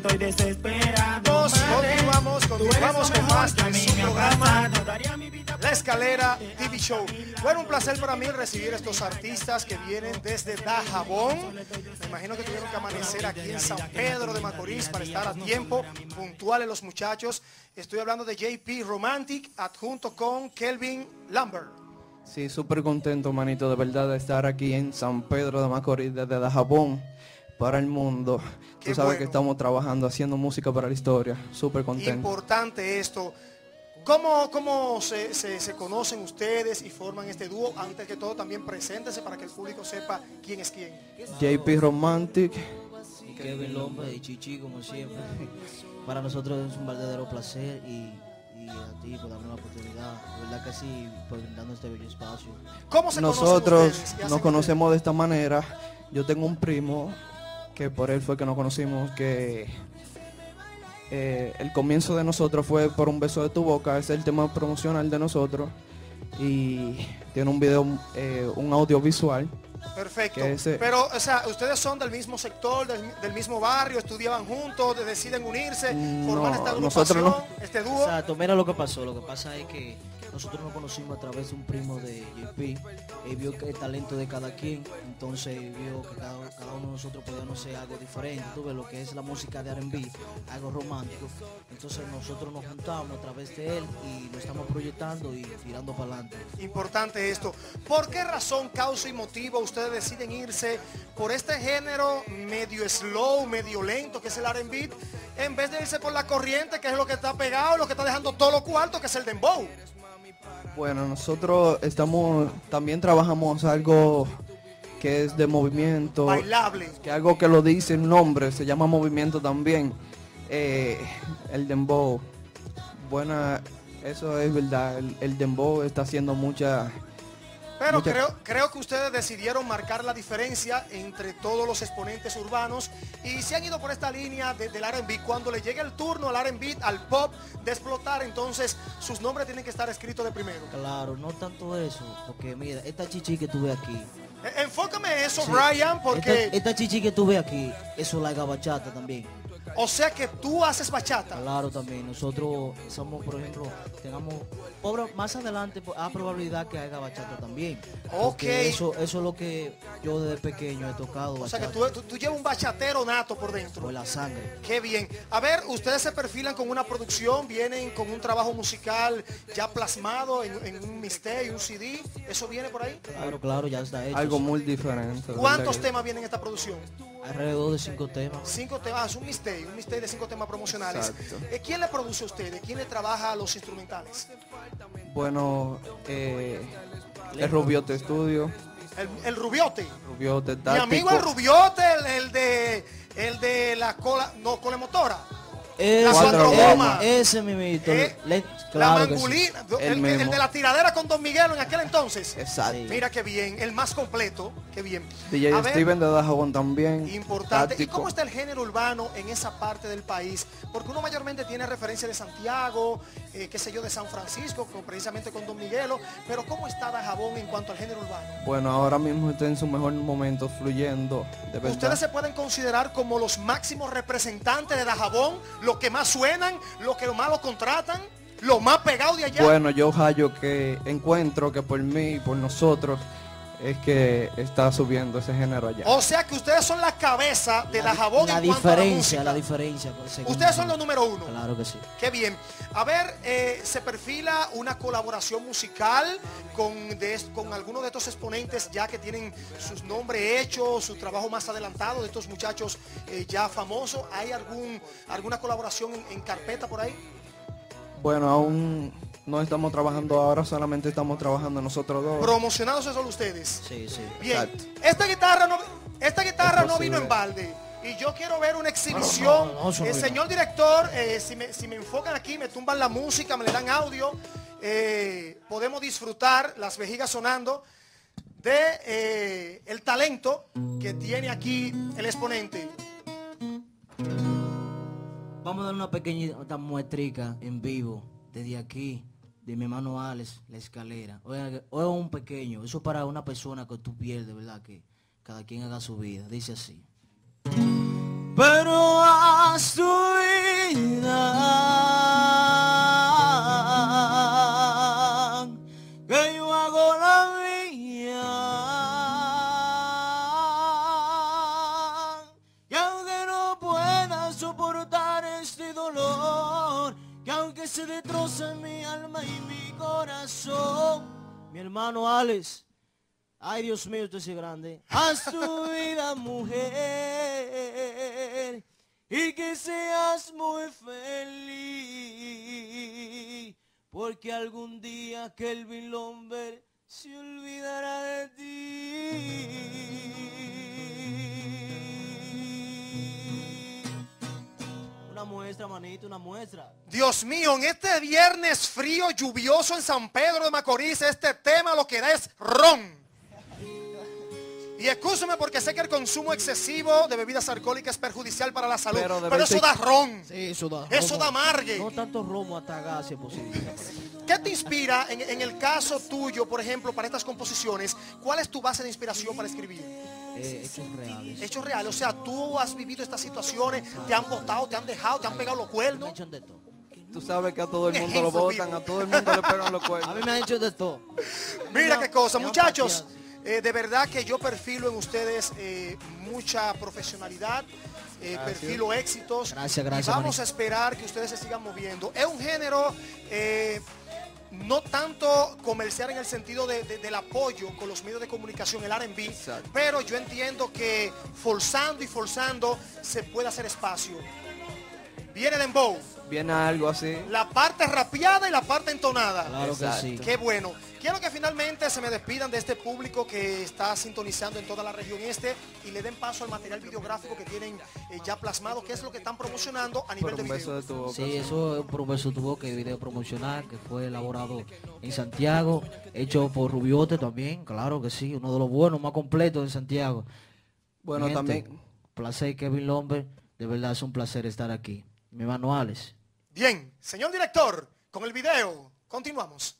desesperado. Continuamos, continuamos con más de su programa La Escalera TV Show. Bueno, un placer para mí recibir a estos artistas que vienen desde Dajabón. Me imagino que tuvieron que amanecer aquí en San Pedro de Macorís para estar a tiempo, puntuales los muchachos. Estoy hablando de JP Romantic, adjunto con Kelvin Lambert. Sí, súper contento, manito, de verdad, de estar aquí en San Pedro de Macorís, desde Dajabón para el mundo. Qué Tú sabes bueno. que estamos trabajando, haciendo música para la historia. Súper contento. Importante esto. ¿Cómo, cómo se, se- se conocen ustedes y forman este dúo? Antes que todo, también preséntense para que el público sepa quién es quién. JP Romantic, Y Kevin López y Chichi, como siempre. Para nosotros es un verdadero placer y, y a ti por darme la oportunidad. De verdad que sí, por brindarnos este bello espacio. ¿Cómo se conocen nosotros nos conocemos de esta manera. Yo tengo un primo que por él fue que nos conocimos, que eh, el comienzo de nosotros fue por un beso de tu boca, es el tema promocional de nosotros. Y tiene un video, eh, un audiovisual. Perfecto. ese- Pero, o sea, ustedes son del mismo sector, del, del mismo barrio, estudiaban juntos, de- deciden unirse, formar No, esta nosotros agrupación, no. este dúo. Exacto, mira lo que pasó. Lo que pasa es que nosotros nos conocimos a través de un primo de JP. Él vio el talento de cada quien, entonces vio que cada, cada uno de nosotros podíamos hacer algo diferente. Tú ves lo que es la música de R&B, algo romántico. Entonces nosotros nos juntamos a través de él y lo estamos proyectando y tirando para adelante. Importante esto. ¿Por qué razón, causa y motivo ustedes deciden irse por este género medio slow, medio lento, que es el R&B, en vez de irse por la corriente, que es lo que está pegado, lo que está dejando todo lo cuarto, que es el dembow? Bueno, nosotros estamos, también trabajamos algo que es de movimiento. Bailable. que algo que lo dice el nombre, se llama movimiento también. Eh, el dembow, buena, eso es verdad, el, el dembow está haciendo mucha... Pero creo, creo que ustedes decidieron marcar la diferencia entre todos los exponentes urbanos y se han ido por esta línea de- del R&B. Cuando le llegue el turno al R&B, al pop, de explotar, entonces sus nombres tienen que estar escritos de primero. Claro, no tanto eso, porque mira, esta chichi que tuve aquí. Eh, Enfócame eso, Sí. Brian, porque... Esta, esta chichi que tuve aquí, eso es la gabachata también. O sea que tú haces bachata. Claro, también. Nosotros somos, por ejemplo, tengamos, obra- más adelante pues, hay probabilidad que haya bachata también. Ok. Eso, eso es lo que yo desde pequeño he tocado. O sea que tú, tú- tú llevas un bachatero nato por dentro. por la sangre. Qué bien. A ver, ustedes se perfilan con una producción, vienen con un trabajo musical ya plasmado en, en un mixtape, un CD. ¿Eso viene por ahí? Claro, claro, ya está hecho. Algo muy diferente. ¿Cuántos temas vienen en esta producción? Alrededor de cinco temas. Cinco temas, es un mixtape, un mixtape de cinco temas promocionales. Exacto. Eh, ¿Quién le produce a ustedes? ¿Quién le trabaja los instrumentales? Bueno, eh, el Rubiote Estudio, El, el Rubiote. Rubiote Mi amigo el Rubiote, el, el de el de la cola, no, colemotora. Ese, cuatro ese- gomas. ese mimito. Eh, le- la claro mangulina, El el, el- mismo. el de la tiradera con Don Miguelo en aquel entonces. Exacto. Mira qué bien, el más completo, qué bien. DJ A ver, Steven de Dajabón también. Importante. ¿Y cómo está el género urbano en esa parte del país? Porque uno mayormente tiene referencia de Santiago, eh, qué sé yo, de San Francisco, con- precisamente con Don Miguelo. Pero ¿cómo está Dajabón en cuanto al género urbano? Bueno, ahora mismo está en su mejor momento, fluyendo, de verdad. Ustedes se pueden considerar como los máximos representantes de Dajabón, los que más suenan, los que más lo contratan, los más pegados de allá. Bueno, yo hallo que encuentro que por mí y por nosotros es que está subiendo ese género allá. O sea que ustedes son la cabeza de La, Dajabón la en cuanto a la diferencia, la diferencia. Ustedes son los número uno. Claro que sí. Qué bien. A ver, eh, se perfila una colaboración musical con, de, con algunos de estos exponentes ya que tienen sus nombres hechos, su trabajo más adelantado, de estos muchachos eh, ya famosos. ¿Hay algún, alguna colaboración en, en carpeta por ahí? Bueno, aún no estamos trabajando ahora, solamente estamos trabajando nosotros dos. Promocionados son solo ustedes. Sí, sí. Bien. Exacto. Esta guitarra no, esta guitarra Es no vino en balde. Y yo quiero ver una exhibición. No, no, no, eso no Eh, señor director, eh, si, me, si me enfocan aquí, me tumban la música, me le dan audio, eh, podemos disfrutar las vejigas sonando de eh, el talento que tiene aquí el exponente. Vamos a dar una pequeñita muestrica en vivo desde aquí, de mi hermano Alex, la escalera. Oiga, un pequeño, eso para una persona que tú pierdes, ¿verdad? Que cada quien haga su vida. Dice así. Pero has tu este mi hermano Alex, ay Dios mío, usted es grande, haz tu vida mujer. Y que seas muy feliz, porque algún día Kelvin Lomber se olvidará de ti. Manito, una muestra. Dios mío, en este viernes frío, lluvioso en San Pedro de Macorís, este tema lo que da es ron. Y escúchame porque sé que el consumo excesivo de bebidas alcohólicas es perjudicial para la salud. Pero eso da ron. Sí, eso da. Eso romo. da amargue. No tanto romo, hasta gas, si es posible. ¿Qué te inspira en, en el caso tuyo, por ejemplo, para estas composiciones? ¿Cuál es tu base de inspiración para escribir? Eh, hechos reales. Hechos reales. O sea, tú has vivido estas situaciones, te han botado, te han dejado, te han pegado los cuernos. Tú sabes que a todo el Un mundo lo votan, a todo el mundo le pegan los A cuernos. mí me han hecho de todo. Mira qué cosa, muchachos. eh, de verdad que yo perfilo en ustedes eh, mucha profesionalidad, eh, perfilo éxitos. Gracias, gracias, Y vamos a esperar que ustedes se sigan moviendo. Es un género eh, no tanto comercial en el sentido de- de- del apoyo con los medios de comunicación, el R&B, pero yo entiendo que forzando y forzando se puede hacer espacio. Viene Dembow, Viene algo así. la parte rapeada y la parte entonada. Claro Exacto. que sí. Qué bueno. Quiero que finalmente se me despidan de este público que está sintonizando en toda la región este y le den paso al material videográfico que tienen eh, ya plasmado, que es lo que están promocionando a nivel Por de un beso video. de tu boca. Sí, eso es un beso tuvo que video promocional que fue elaborado en Santiago, hecho por Rubiote también, claro que sí, uno de los buenos más completos de Santiago. Bueno, gente, también Placer Kevin Lomber, de verdad es un placer estar aquí. Mi hermano Alex. Bien, señor director, con el video, continuamos.